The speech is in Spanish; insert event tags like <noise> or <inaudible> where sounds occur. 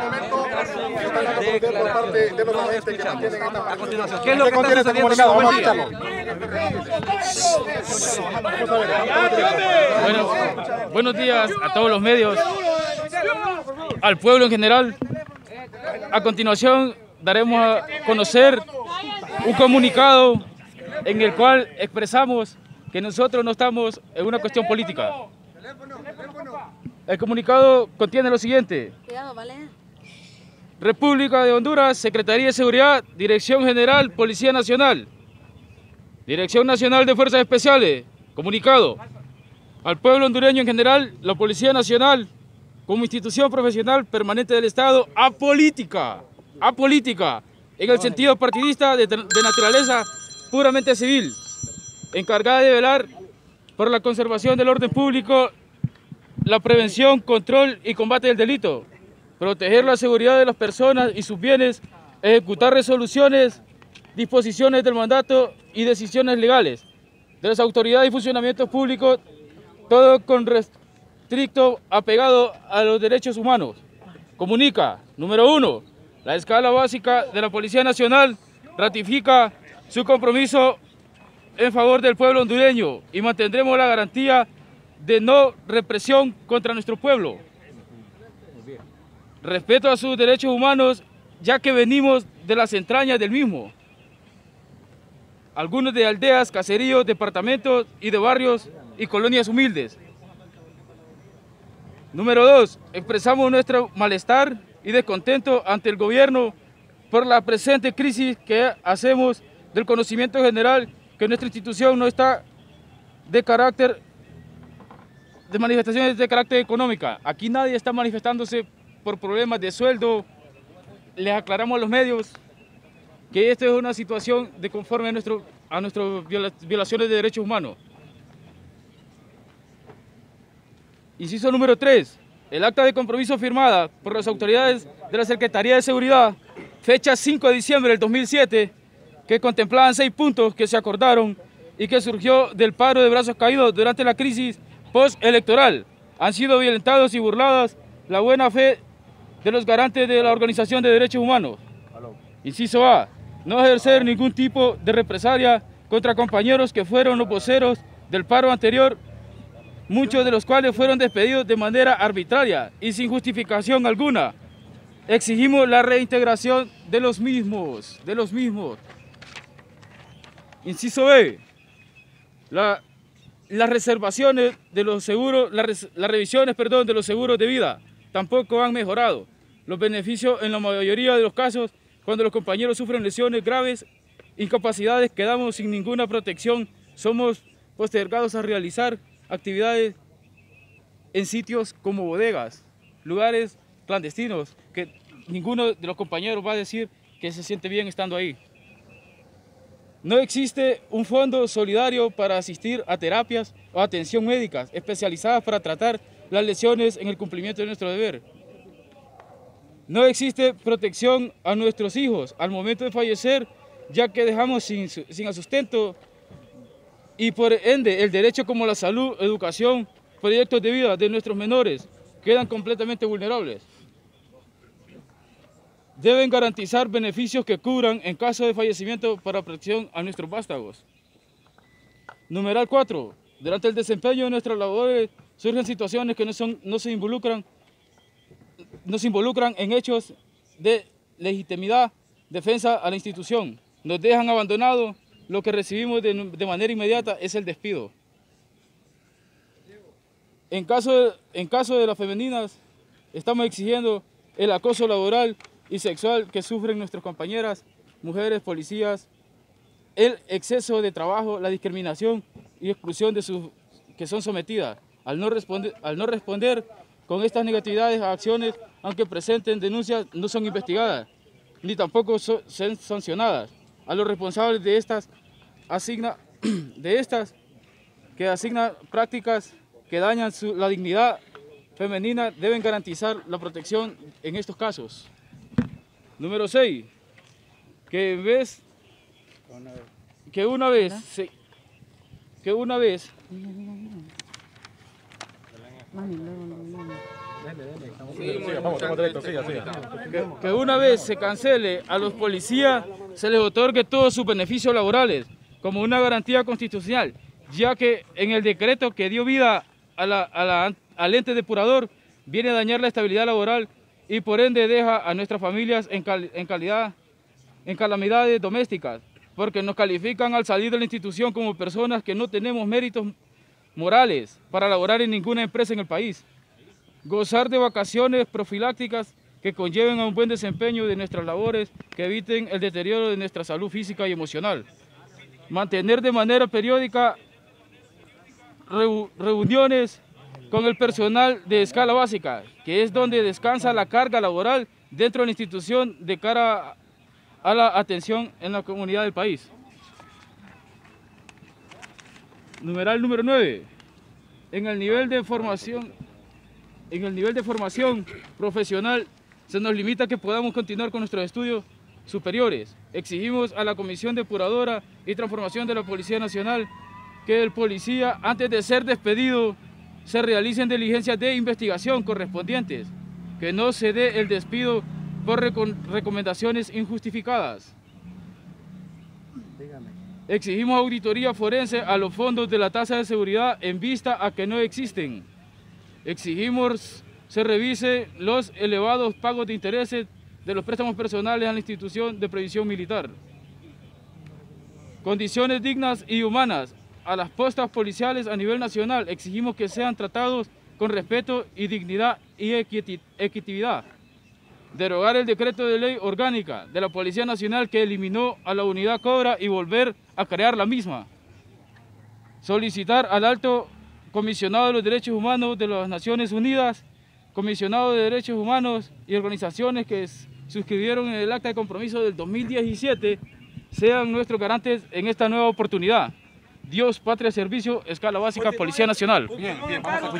momento se están dando a conocer por parte de los agentes que mantienen esta A continuación, ¿Qué es lo que contiene este comunicado? Vamos a escucharlo. Bueno, buenos días a todos los medios, al pueblo en general. A continuación daremos a conocer un comunicado en el cual expresamos que nosotros no estamos en una cuestión política. El comunicado contiene lo siguiente. República de Honduras, Secretaría de Seguridad, Dirección General, Policía Nacional, Dirección Nacional de Fuerzas Especiales, comunicado. Al pueblo hondureño en general, la Policía Nacional, como institución profesional permanente del Estado, apolítica, apolítica, en el sentido partidista de, de naturaleza puramente civil, encargada de velar por la conservación del orden público, la prevención, control y combate del delito, proteger la seguridad de las personas y sus bienes, ejecutar resoluciones, disposiciones del mandato y decisiones legales de las autoridades y funcionamientos públicos, todo con restricto apegado a los derechos humanos. Comunica, número uno, la escala básica de la Policía Nacional ratifica su compromiso en favor del pueblo hondureño y mantendremos la garantía de no represión contra nuestro pueblo. Respeto a sus derechos humanos, ya que venimos de las entrañas del mismo. Algunos de aldeas, caseríos, departamentos y de barrios y colonias humildes. Número dos, expresamos nuestro malestar y descontento ante el gobierno por la presente crisis que hacemos del conocimiento general que nuestra institución no está de carácter de manifestaciones de carácter económica. Aquí nadie está manifestándose por problemas de sueldo. Les aclaramos a los medios que esta es una situación de conforme a, nuestro, a nuestras violaciones de derechos humanos. Inciso número 3. El acta de compromiso firmada por las autoridades de la Secretaría de Seguridad, fecha 5 de diciembre del 2007, que contemplaban seis puntos que se acordaron y que surgió del paro de brazos caídos durante la crisis postelectoral. Han sido violentados y burladas la buena fe de los garantes de la Organización de Derechos Humanos. Inciso A. No ejercer ningún tipo de represalia contra compañeros que fueron los voceros del paro anterior, muchos de los cuales fueron despedidos de manera arbitraria y sin justificación alguna. Exigimos la reintegración de los mismos, de los mismos. Inciso B. La las reservaciones de los seguros, las, revisiones, perdón, de los seguros de vida tampoco han mejorado. Los beneficios en la mayoría de los casos, cuando los compañeros sufren lesiones graves, incapacidades, quedamos sin ninguna protección, somos postergados a realizar actividades en sitios como bodegas, lugares clandestinos, que ninguno de los compañeros va a decir que se siente bien estando ahí. No existe un fondo solidario para asistir a terapias o atención médicas especializadas para tratar las lesiones en el cumplimiento de nuestro deber. No existe protección a nuestros hijos al momento de fallecer, ya que dejamos sin, sin sustento y por ende el derecho como la salud, educación, proyectos de vida de nuestros menores quedan completamente vulnerables deben garantizar beneficios que cubran en caso de fallecimiento para protección a nuestros vástagos. Numeral 4. Durante el desempeño de nuestras labores surgen situaciones que no, son, no, se involucran, no se involucran en hechos de legitimidad, defensa a la institución. Nos dejan abandonados, lo que recibimos de, de manera inmediata es el despido. En caso, de, en caso de las femeninas, estamos exigiendo el acoso laboral y sexual que sufren nuestras compañeras, mujeres, policías, el exceso de trabajo, la discriminación y exclusión de sus, que son sometidas. Al no, responder, al no responder con estas negatividades a acciones, aunque presenten denuncias, no son investigadas, ni tampoco son, sancionadas. A los responsables de estas, asigna, <clears throat> de estas que asignan prácticas que dañan la dignidad femenina deben garantizar la protección en estos casos. Número 6. Que vez que una vez se, que una vez que, que una vez se cancele a los policías, se les otorgue todos sus beneficios laborales como una garantía constitucional, ya que en el decreto que dio vida a la, a la- al ente depurador viene a dañar la estabilidad laboral y por ende deja a nuestras familias en, cal- en calidad, en calamidades domésticas, porque nos califican al salir de la institución como personas que no tenemos méritos morales para laborar en ninguna empresa en el país gozar de vacaciones profilácticas que conlleven a un buen desempeño de nuestras labores que eviten el deterioro de nuestra salud física y emocional. Mantener de manera periódica reu- reuniones con el personal de escala básica, que es donde descansa la carga laboral dentro de la institución de cara a la atención en la comunidad del país. Numeral número 9. En el nivel de formación en el nivel de formación profesional se nos limita que podamos continuar con nuestros estudios superiores. Exigimos a la Comisión Depuradora y Transformación de la Policía Nacional que el policía, antes de ser despedido, se realicen diligencias de investigación correspondientes, que no se dé el despido por recomendaciones injustificadas. Exigimos auditoría forense a los fondos de la tasa de seguridad en vista a que no existen. Exigimos se revise los elevados pagos de intereses de los préstamos personales a la institución de previsión militar. Condiciones dignas y humanas a las postas policiales a nivel nacional. Exigimos que sean tratados con respeto y dignidad y equitividad. Derogar el decreto de ley orgánica de la Policía Nacional que eliminó a la unidad Cobra y volver a crear la misma solicitar al alto comisionado de los derechos humanos de las Naciones Unidas, comisionado de derechos humanos y organizaciones que suscribieron en el acta de compromiso del 2017 sean nuestros garantes en esta nueva oportunidad. Dios, patria, servicio, escala básica, Policía Nacional. Bien, bien, vamos a escuchar.